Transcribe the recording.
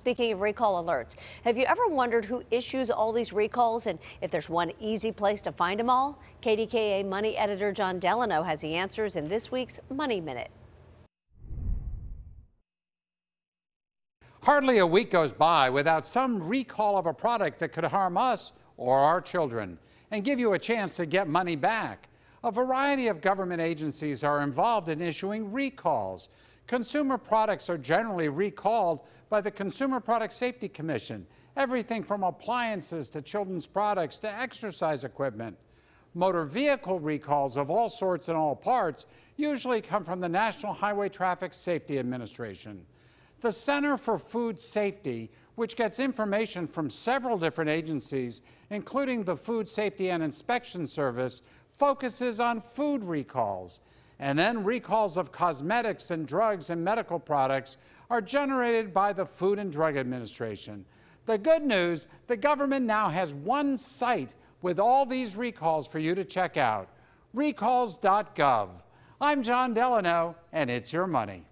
Speaking of recall alerts, have you ever wondered who issues all these recalls and if there's one easy place to find them all? KDKA Money editor Jon Delano has the answers in this week's Money Minute. Hardly a week goes by without some recall of a product that could harm us or our children and give you a chance to get money back. A variety of government agencies are involved in issuing recalls. Consumer products are generally recalled by the Consumer Product Safety Commission, everything from appliances to children's products to exercise equipment. Motor vehicle recalls of all sorts and all parts usually come from the National Highway Traffic Safety Administration. The Center for Food Safety, which gets information from several different agencies, including the Food Safety and Inspection Service, focuses on food recalls, and then recalls of cosmetics and drugs and medical products are generated by the Food and Drug Administration. The good news the government now has one site with all these recalls for you to check out recalls.gov. I'm Jon Delano, and it's your money.